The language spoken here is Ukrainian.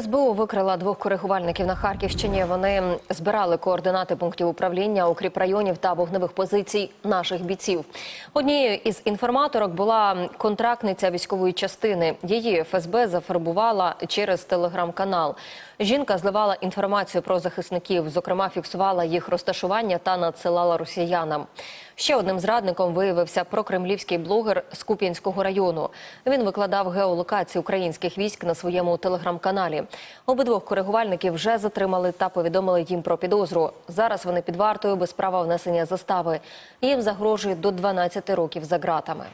СБУ викрила двох коригувальників на Харківщині. Вони збирали координати пунктів управління, укріп районів та вогневих позицій наших бійців. Однією із інформаторок була контрактниця військової частини. Її ФСБ зафарбувала через телеграм-канал. Жінка зливала інформацію про захисників, зокрема, фіксувала їх розташування та надсилала росіянам. Ще одним зрадником виявився прокремлівський блогер з Куп'янського району. Він викладав геолокації українських військ на своєму телеграм-каналі. Обидвох коригувальників вже затримали та повідомили їм про підозру. Зараз вони під вартою без права внесення застави. Їм загрожує до 12 років за ґратами.